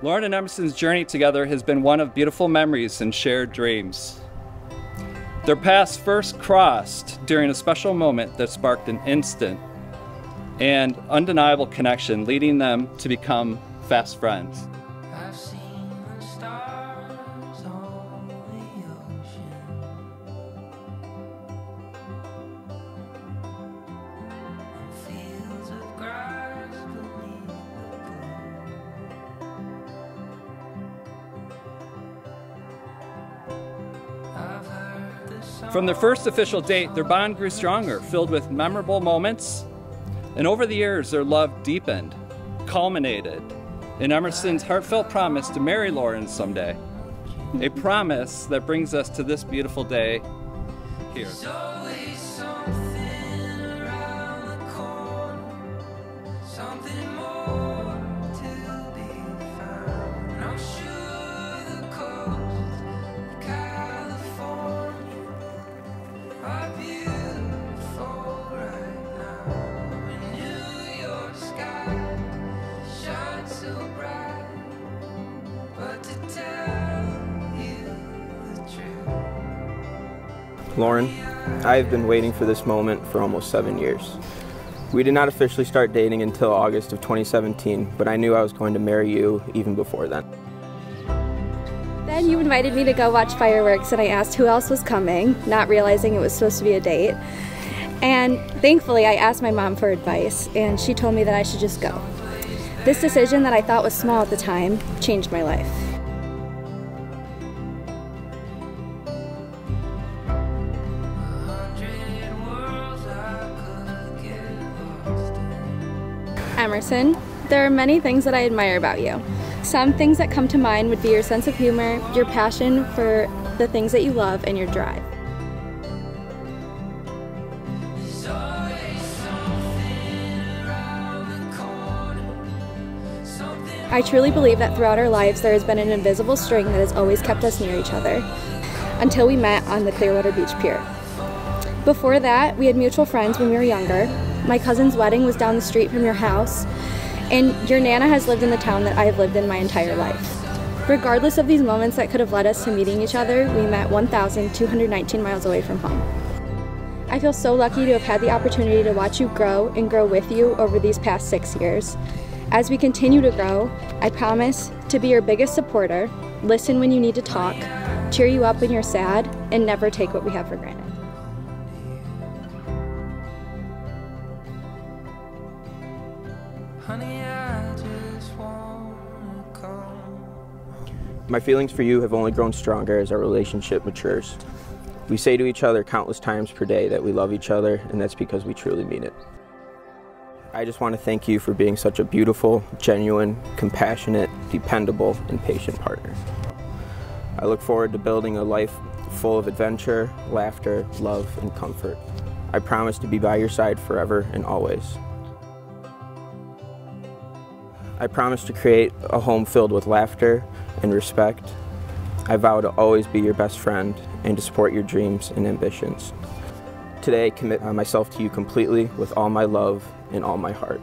Lauren and Emerson's journey together has been one of beautiful memories and shared dreams. Their paths first crossed during a special moment that sparked an instant and undeniable connection, leading them to become fast friends. From their first official date, their bond grew stronger, filled with memorable moments. And over the years, their love deepened, culminated in Emerson's heartfelt promise to marry Lauren someday. A promise that brings us to this beautiful day here. Lauren, I have been waiting for this moment for almost seven years. We did not officially start dating until August of 2017, but I knew I was going to marry you even before then. Then you invited me to go watch fireworks and I asked who else was coming, not realizing it was supposed to be a date. And thankfully I asked my mom for advice and she told me that I should just go. This decision that I thought was small at the time changed my life. There are many things that I admire about you. Some things that come to mind would be your sense of humor, your passion for the things that you love, and your drive. I truly believe that throughout our lives there has been an invisible string that has always kept us near each other until we met on the Clearwater Beach Pier. Before that, we had mutual friends when we were younger. My cousin's wedding was down the street from your house, and your Nana has lived in the town that I have lived in my entire life. Regardless of these moments that could have led us to meeting each other, we met 1,219 miles away from home. I feel so lucky to have had the opportunity to watch you grow and grow with you over these past six years. As we continue to grow, I promise to be your biggest supporter, listen when you need to talk, cheer you up when you're sad, and never take what we have for granted. My feelings for you have only grown stronger as our relationship matures. We say to each other countless times per day that we love each other, and that's because we truly mean it. I just want to thank you for being such a beautiful, genuine, compassionate, dependable, and patient partner. I look forward to building a life full of adventure, laughter, love, and comfort. I promise to be by your side forever and always. I promise to create a home filled with laughter and respect. I vow to always be your best friend and to support your dreams and ambitions. Today, I commit uh, myself to you completely with all my love and all my heart.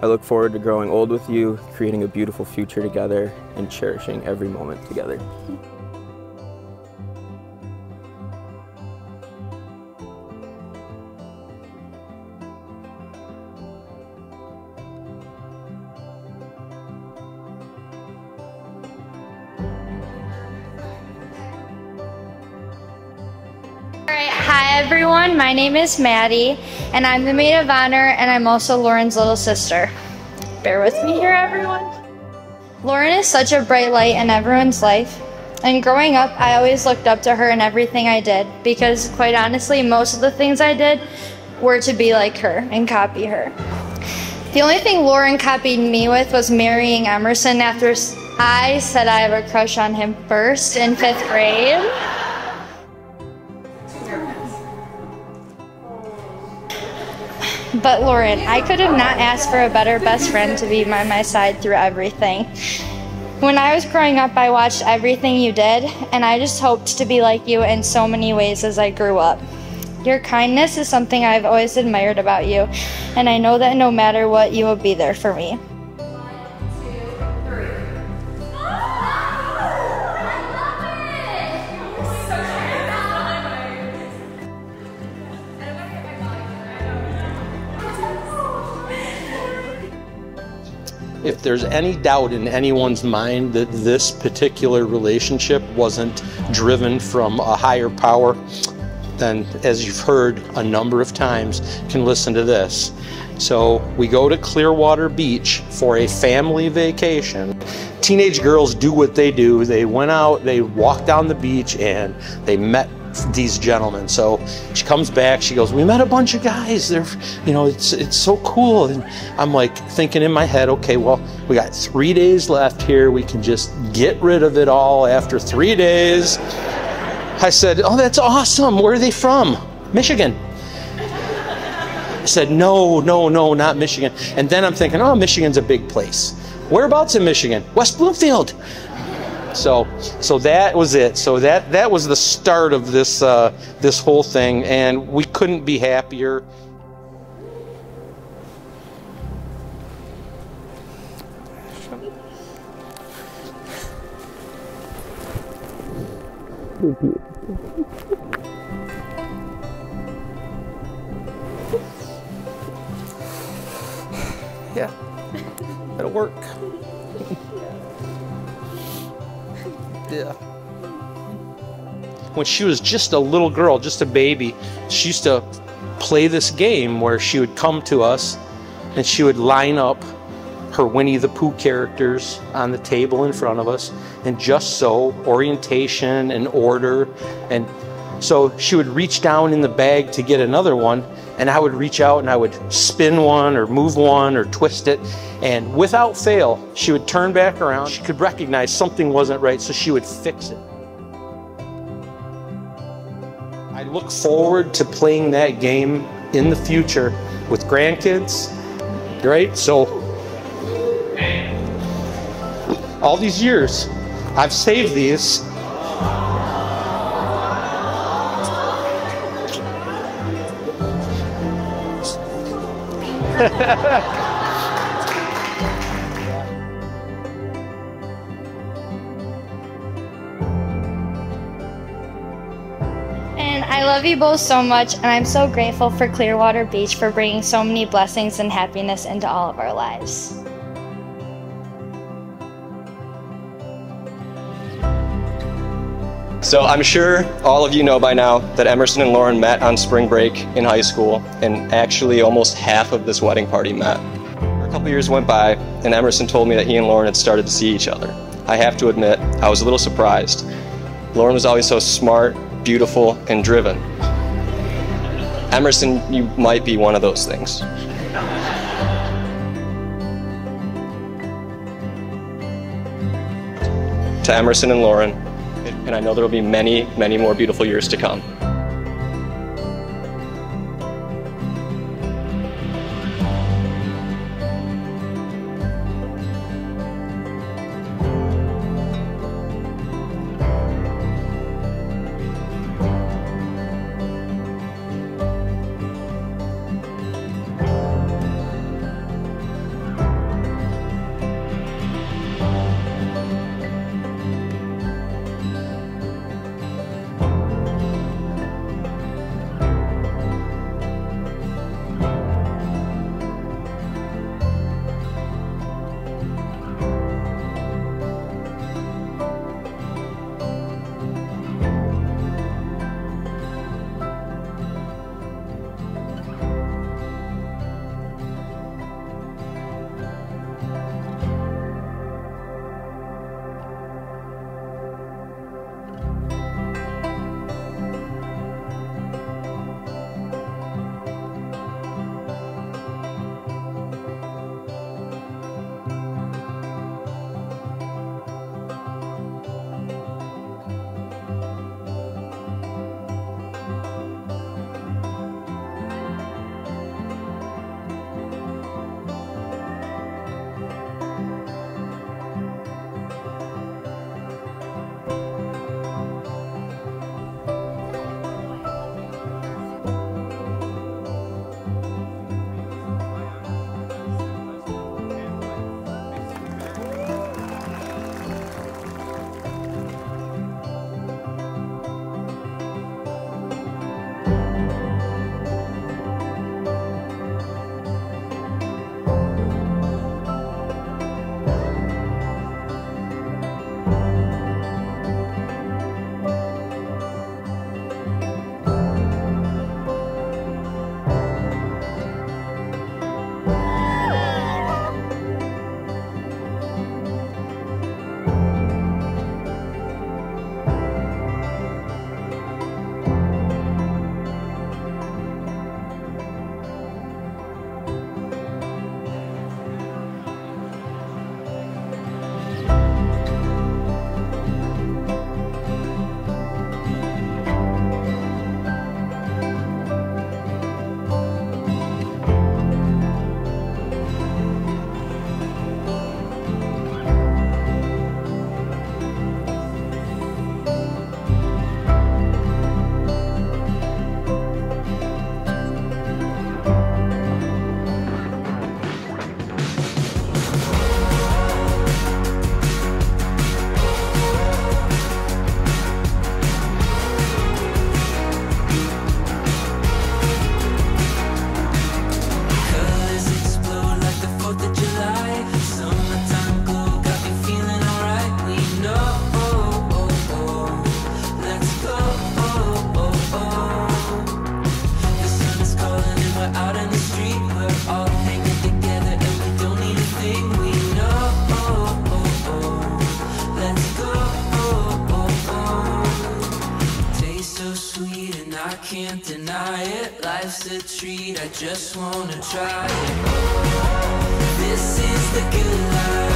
I look forward to growing old with you, creating a beautiful future together, and cherishing every moment together. Everyone, my name is Maddie and I'm the maid of honor and I'm also Lauren's little sister. Bear with me here everyone. Lauren is such a bright light in everyone's life and growing up I always looked up to her in everything I did because quite honestly most of the things I did were to be like her and copy her. The only thing Lauren copied me with was marrying Emerson after I said I have a crush on him first in fifth grade. But Lauren, I could have not asked for a better best friend to be by my side through everything. When I was growing up, I watched everything you did, and I just hoped to be like you in so many ways as I grew up. Your kindness is something I've always admired about you, and I know that no matter what, you will be there for me. There's any doubt in anyone's mind that this particular relationship wasn't driven from a higher power, then, as you've heard a number of times, can listen to this. So we go to Clearwater Beach for a family vacation. Teenage girls do what they do. They went out, they walked down the beach, and they met these gentlemen. So she comes back. She goes, "We met a bunch of guys. They're, you know, it's it's so cool." And I'm like thinking in my head, "Okay, well, we got three days left here. We can just get rid of it all after three days." I said, "Oh, that's awesome. Where are they from? Michigan." I said, "No, no, no, not Michigan." And then I'm thinking, "Oh, Michigan's a big place. Whereabouts in Michigan? West Bloomfield." So, so that was it. So that that was the start of this uh, this whole thing, and we couldn't be happier. Yeah, that'll work. When she was just a little girl, just a baby, she used to play this game where she would come to us and she would line up her Winnie the Pooh characters on the table in front of us, and just so orientation and order. And so she would reach down in the bag to get another one, and I would reach out and I would spin one or move one or twist it. And without fail, she would turn back around. She could recognize something wasn't right, so she would fix it. I look forward to playing that game in the future with grandkids, right? So, all these years, I've saved these. And I love you both so much, and I'm so grateful for Clearwater Beach for bringing so many blessings and happiness into all of our lives. So I'm sure all of you know by now that Emerson and Lauren met on spring break in high school, and actually almost half of this wedding party met. A couple years went by, and Emerson told me that he and Lauren had started to see each other. I have to admit, I was a little surprised. Lauren was always so smart, beautiful, and driven. Emerson, you might be one of those things. To Emerson and Lauren, and I know there will be many, many more beautiful years to come. It's a treat, I just wanna try it. This is the good life.